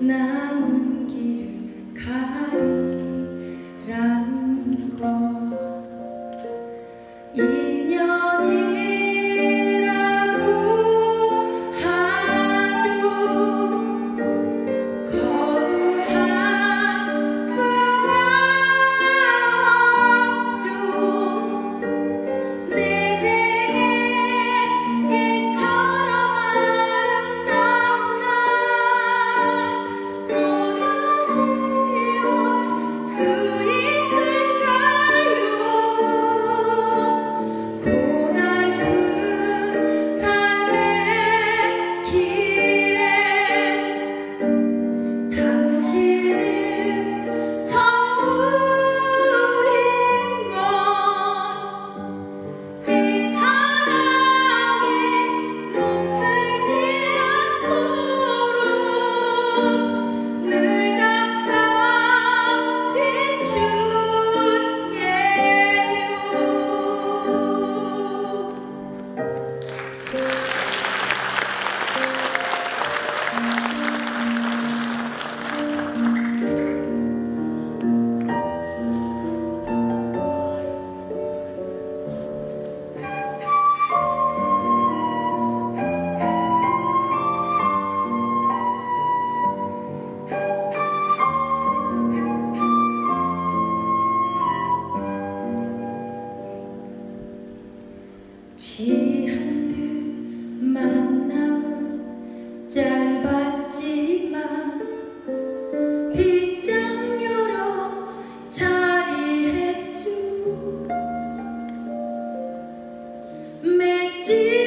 Now. See.